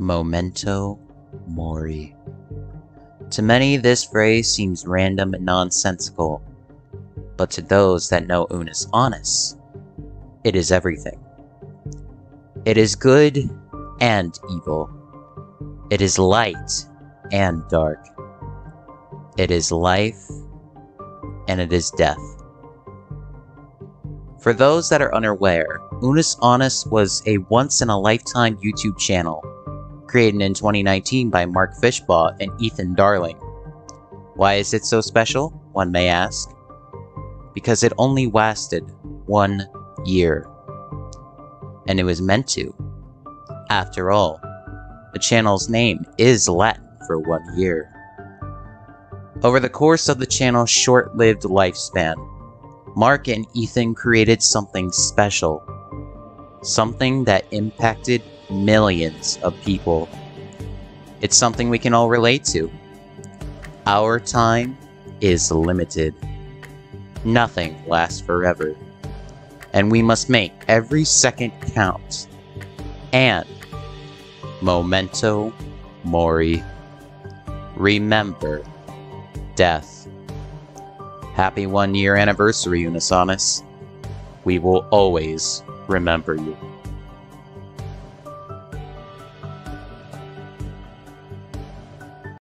Memento Mori. To many, this phrase seems random and nonsensical, but to those that know Unus Annus, it is everything. It is good and evil. It is light and dark. It is life and it is death. For those that are unaware, Unus Annus was a once in a lifetime YouTube channel created in 2019 by Mark Fischbach and Ethan Darling. Why is it so special? One may ask. Because it only lasted one year. And it was meant to. After all, the channel's name is Latin for one year. Over the course of the channel's short lived lifespan, Mark and Ethan created something special. Something that impacted millions of people. It's something we can all relate to. Our time is limited. Nothing lasts forever. And we must make every second count. And memento mori. Remember death. Happy one year anniversary, Unus Annus. We will always remember you.